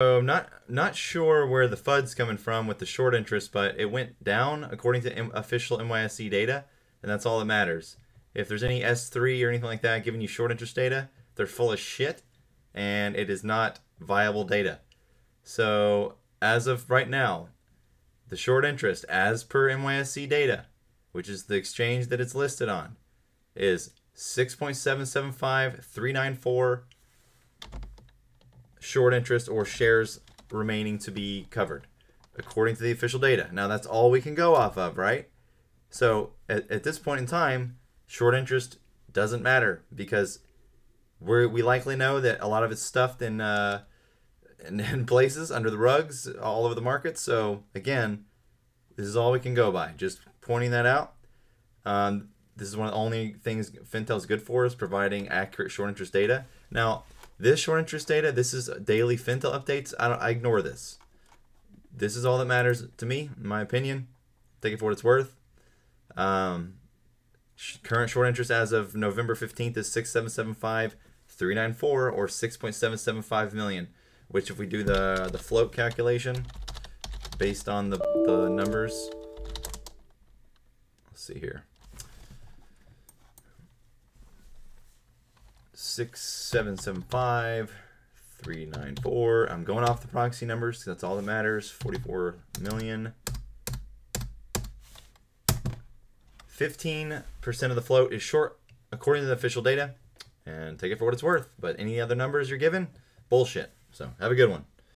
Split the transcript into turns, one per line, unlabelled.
So I'm not not sure where the FUD's coming from with the short interest, but it went down according to M- official NYSE data, and that's all that matters. If there's any S3 or anything like that giving you short interest data, they're full of shit, and it is not viable data. So as of right now, the short interest, as per NYSE data, which is the exchange that it's listed on, is 6.775394 short interest or shares remaining to be covered according to the official data. Now that's all we can go off of, right? So at, at this point in time, short interest doesn't matter because we we likely know that a lot of it's stuffed in, uh, in in places under the rugs all over the market. So again, this is all we can go by. Just pointing that out. Um, this is one of the only things Fintel's good for is providing accurate short interest data. Now, this short interest data, this is daily Fintel updates. I, I ignore this. This is all that matters to me, in my opinion. Take it for what it's worth. Um, current short interest as of November 15th is 6775394 or 6.775 million, which if we do the, the float calculation based on the, the numbers, let's see here. Six seven seven five three nine four. I'm going off the proxy numbers. That's all that matters. Forty four million. Fifteen percent of the float is short, according to the official data, and take it for what it's worth. But any other numbers you're given, bullshit. So have a good one.